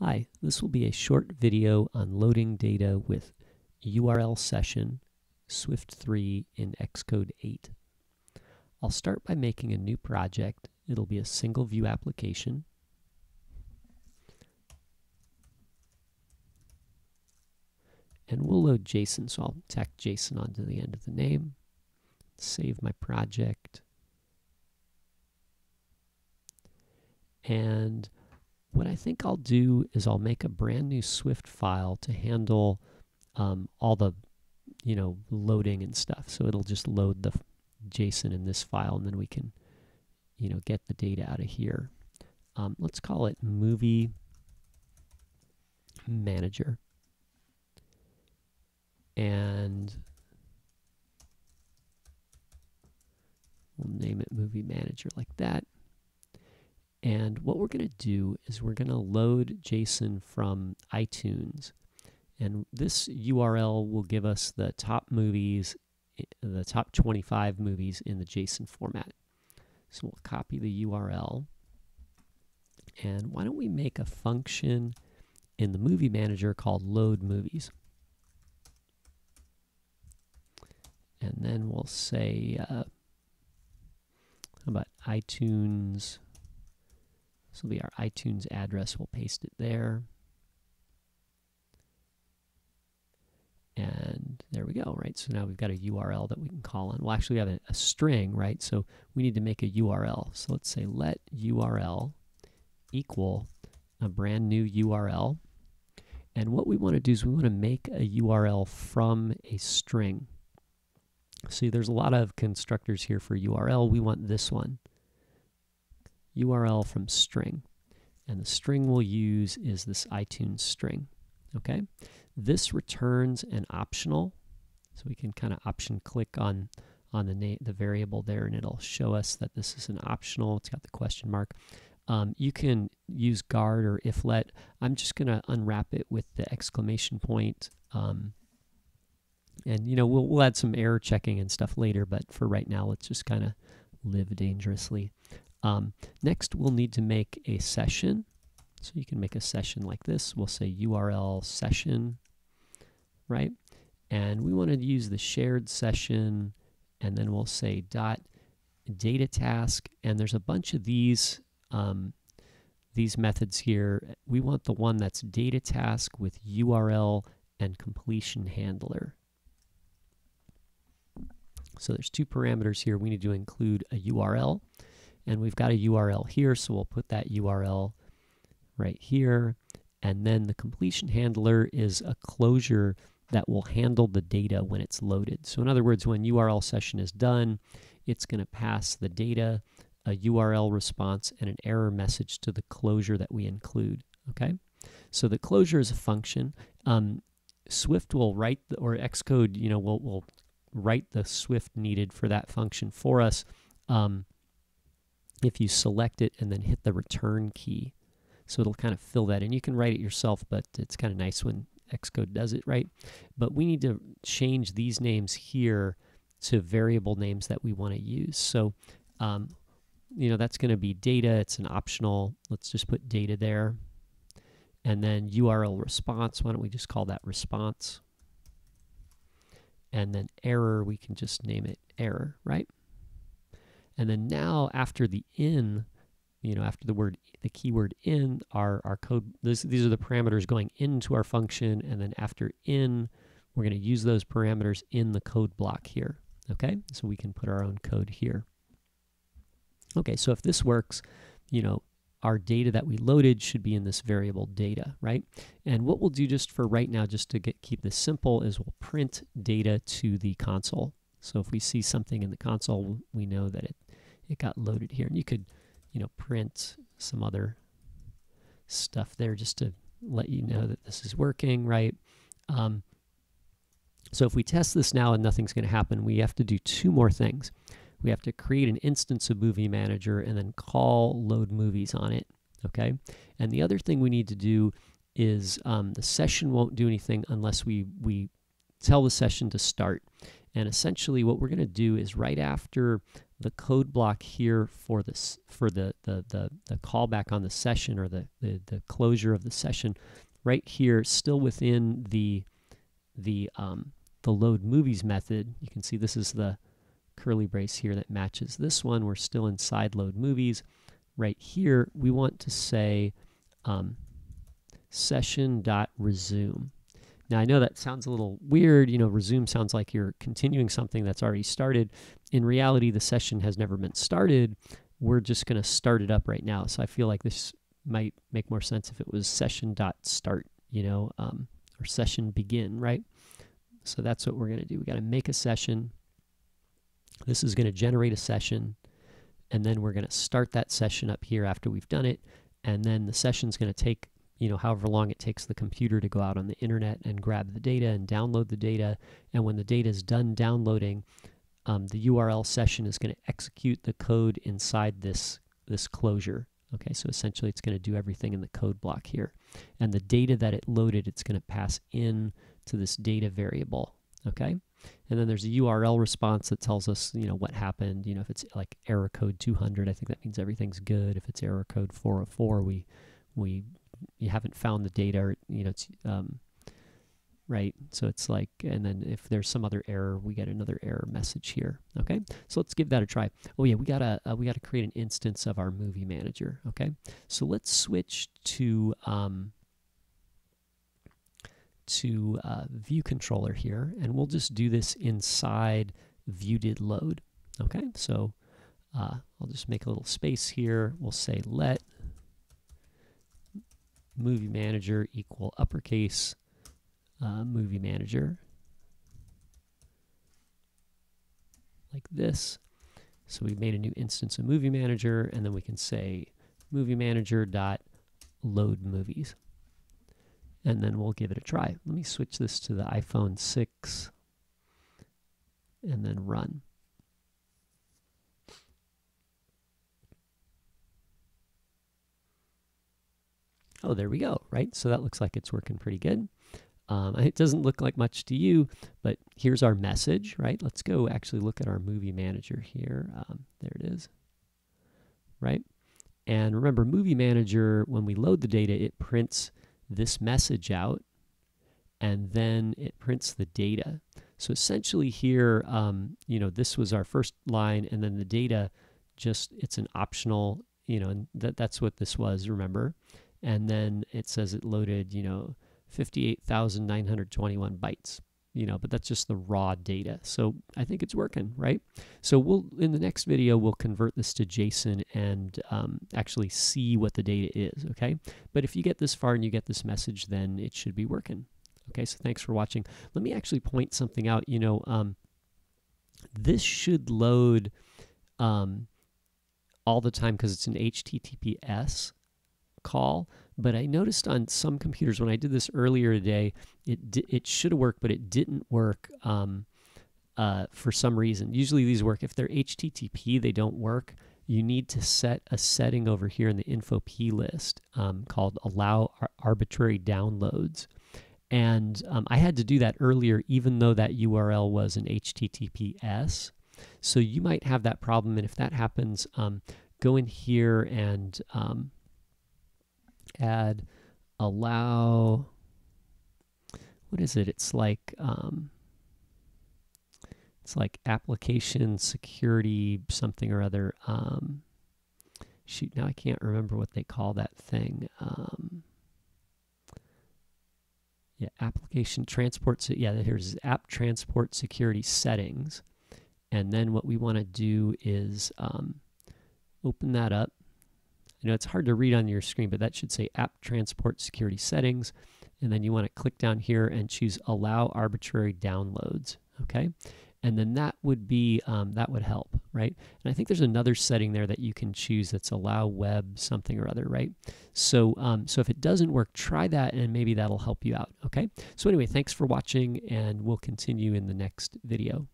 Hi, this will be a short video on loading data with URL session Swift 3 in Xcode 8. I'll start by making a new project. It'll be a single view application. And we'll load JSON, so I'll tack JSON onto the end of the name. Save my project. And what I think I'll do is I'll make a brand new Swift file to handle um, all the, you know, loading and stuff. So it'll just load the JSON in this file, and then we can, you know, get the data out of here. Um, let's call it Movie Manager. And we'll name it Movie Manager like that. And what we're going to do is we're going to load JSON from iTunes. And this URL will give us the top movies, the top 25 movies in the JSON format. So we'll copy the URL. And why don't we make a function in the movie manager called load movies. And then we'll say, uh, how about iTunes this will be our iTunes address. We'll paste it there. And there we go, right? So now we've got a URL that we can call on. Well, actually, we have a, a string, right? So we need to make a URL. So let's say let URL equal a brand new URL. And what we want to do is we want to make a URL from a string. See, there's a lot of constructors here for URL. We want this one. URL from string. And the string we'll use is this iTunes string. Okay, this returns an optional, so we can kind of option click on on the name, the variable there, and it'll show us that this is an optional. It's got the question mark. Um, you can use guard or if let. I'm just going to unwrap it with the exclamation point. Um, and you know we'll, we'll add some error checking and stuff later, but for right now, let's just kind of live dangerously. Um, next, we'll need to make a session. So you can make a session like this. We'll say URL session, right? And we want to use the shared session, and then we'll say dot data task. And there's a bunch of these um, these methods here. We want the one that's data task with URL and completion handler. So there's two parameters here. We need to include a URL and we've got a URL here, so we'll put that URL right here. And then the completion handler is a closure that will handle the data when it's loaded. So in other words, when URL session is done, it's going to pass the data, a URL response, and an error message to the closure that we include. Okay, so the closure is a function. Um, Swift will write, the, or Xcode, you know, will will write the Swift needed for that function for us. Um, if you select it and then hit the return key. So it'll kind of fill that in. You can write it yourself, but it's kind of nice when Xcode does it, right? But we need to change these names here to variable names that we want to use. So, um, you know, that's going to be data. It's an optional. Let's just put data there. And then URL response. Why don't we just call that response? And then error, we can just name it error, right? And then now after the in, you know, after the word, the keyword in, our, our code, this, these are the parameters going into our function. And then after in, we're going to use those parameters in the code block here. Okay, so we can put our own code here. Okay, so if this works, you know, our data that we loaded should be in this variable data, right? And what we'll do just for right now, just to get, keep this simple, is we'll print data to the console. So if we see something in the console, we know that it it got loaded here. And you could, you know, print some other stuff there just to let you know that this is working, right? Um, so if we test this now and nothing's going to happen, we have to do two more things. We have to create an instance of Movie Manager and then call load movies on it, okay? And the other thing we need to do is um, the session won't do anything unless we, we tell the session to start. And essentially what we're going to do is right after the code block here for this for the the the, the callback on the session or the, the the closure of the session right here still within the the um, the load movies method. You can see this is the curly brace here that matches this one. We're still inside load movies. Right here we want to say um, session dot resume now, I know that sounds a little weird. You know, resume sounds like you're continuing something that's already started. In reality, the session has never been started. We're just going to start it up right now. So I feel like this might make more sense if it was session dot start, you know, um, or session begin, right? So that's what we're going to do. We got to make a session. This is going to generate a session, and then we're going to start that session up here after we've done it. And then the session's going to take you know, however long it takes the computer to go out on the internet and grab the data and download the data. And when the data is done downloading, um, the URL session is going to execute the code inside this, this closure. Okay, so essentially it's going to do everything in the code block here. And the data that it loaded, it's going to pass in to this data variable. Okay, and then there's a URL response that tells us, you know, what happened. You know, if it's like error code 200, I think that means everything's good. If it's error code 404, we we you haven't found the data or you know it's um, right? So it's like and then if there's some other error we get another error message here okay? So let's give that a try. Oh yeah we gotta uh, we gotta create an instance of our movie manager okay? So let's switch to um, to uh, view controller here and we'll just do this inside view did load okay? So uh, I'll just make a little space here. We'll say let movie manager equal uppercase uh, movie manager like this. So we made a new instance of movie manager and then we can say movie manager dot load movies and then we'll give it a try. Let me switch this to the iPhone 6 and then run. Oh, there we go, right? So that looks like it's working pretty good. Um, it doesn't look like much to you, but here's our message, right? Let's go actually look at our movie manager here. Um, there it is, right? And remember, movie manager, when we load the data, it prints this message out and then it prints the data. So essentially here, um, you know, this was our first line and then the data just, it's an optional, you know, and that, that's what this was, remember? And then it says it loaded, you know, 58,921 bytes, you know, but that's just the raw data. So I think it's working, right? So we'll, in the next video, we'll convert this to JSON and um, actually see what the data is, okay? But if you get this far and you get this message, then it should be working. Okay, so thanks for watching. Let me actually point something out. You know, um, this should load um, all the time because it's an HTTPS call, but I noticed on some computers when I did this earlier today, it it should have worked, but it didn't work um, uh, for some reason. Usually these work. If they're HTTP, they don't work. You need to set a setting over here in the info p list um, called allow ar arbitrary downloads. And um, I had to do that earlier, even though that URL was an HTTPS. So you might have that problem, and if that happens, um, go in here and um, add allow what is it? It's like um, it's like application security something or other um, shoot now i can't remember what they call that thing um, yeah application transport yeah here's app transport security settings. And then what we want to do is um, open that up you know, it's hard to read on your screen, but that should say App Transport Security Settings. And then you want to click down here and choose Allow Arbitrary Downloads. Okay. And then that would be, um, that would help, right? And I think there's another setting there that you can choose that's allow web something or other, right? So, um, so if it doesn't work, try that and maybe that'll help you out, okay? So anyway, thanks for watching and we'll continue in the next video.